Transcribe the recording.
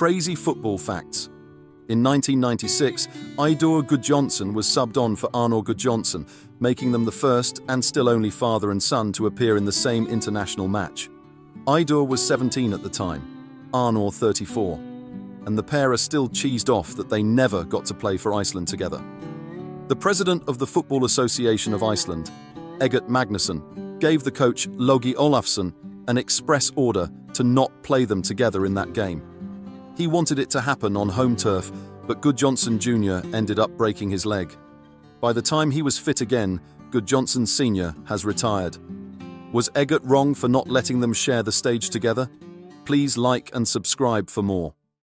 Crazy football facts. In 1996, Eidur Gudjohnsen was subbed on for Arnor Gudjohnsen, making them the first and still only father and son to appear in the same international match. Eidur was 17 at the time, Arnor 34, and the pair are still cheesed off that they never got to play for Iceland together. The president of the Football Association of Iceland, Eggert Magnusson, gave the coach Logi Olafsson an express order to not play them together in that game. He wanted it to happen on home turf, but Gudjohnsen Jr. ended up breaking his leg. By the time he was fit again, Gudjohnsen Sr. has retired. Was Eggert wrong for not letting them share the stage together? Please like and subscribe for more.